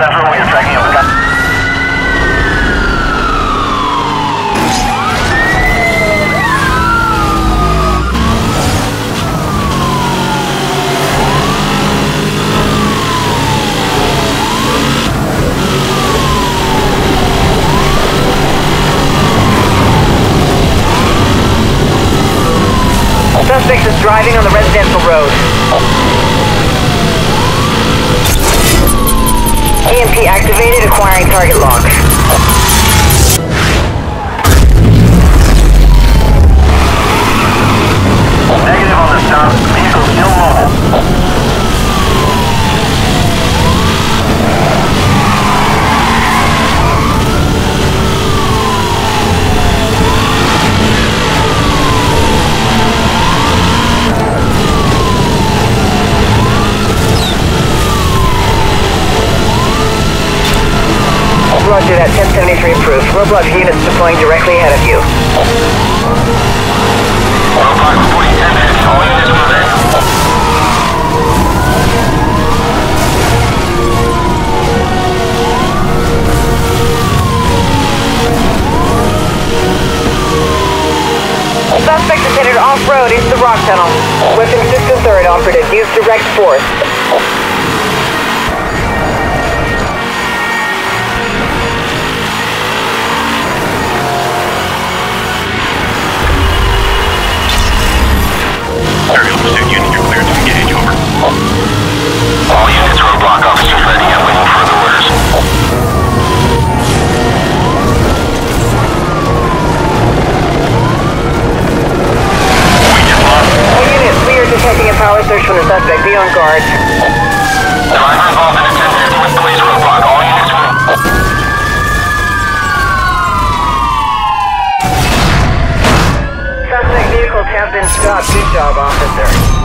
effort. We are. Suspect is driving on the residential road. Activated, acquiring target lock. Roger that, 1073 approved. Roadblock units deploying directly ahead of you. 10 minutes. All units move. Suspect is headed off-road into the rock tunnel. Weapon system third operative. Use direct force. Suspect. Be on guard. Driver involved in a 10 minute point police roadblock. All units move. Suspect vehicles have been stopped. Good job, officer.